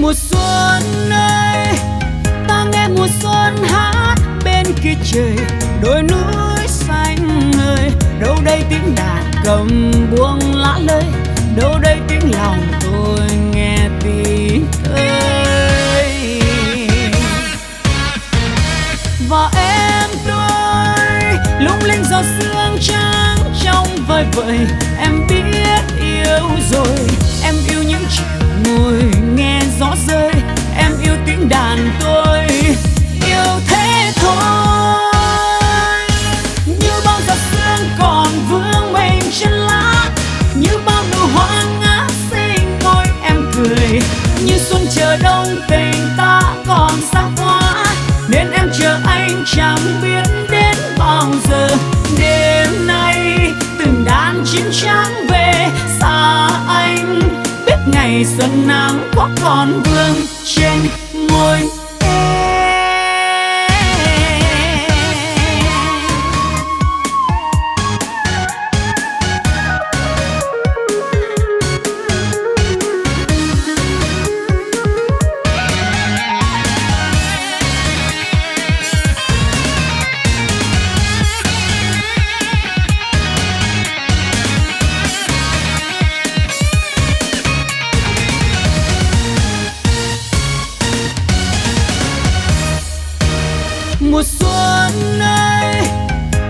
mùa xuân ơi, ta nghe mùa xuân hát bên kia trời đôi núi xanh ơi đâu đây tiếng đàn cầm buông lá lơi, đâu đây tiếng lòng tôi nghe tiếng ơi và em tôi, lung linh giọt sương trắng trong vời vợi, em ngày xuân nắng có còn vương trên ngôi. Mùa xuân ơi,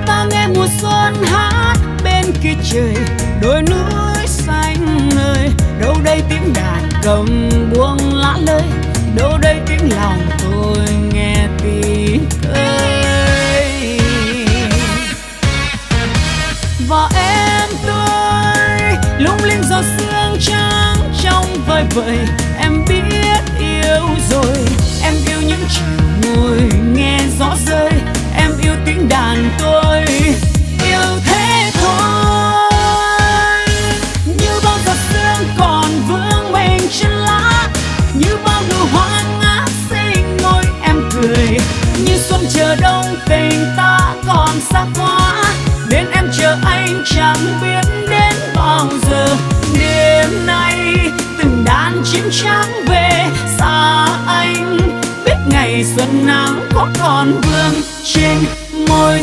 ta nghe mùa xuân hát bên kia trời đôi núi xanh ơi. Đâu đây tiếng đàn cầm buông lã lơi, đâu đây tiếng lòng tôi nghe tiếng ơi. Và em tôi, lung linh giọt sương trắng trong vời vợi em biết yêu rồi, em yêu những chiều ngồi nghe. Chim trắng về xa anh. Biết ngày xuân nắng có còn vương trên môi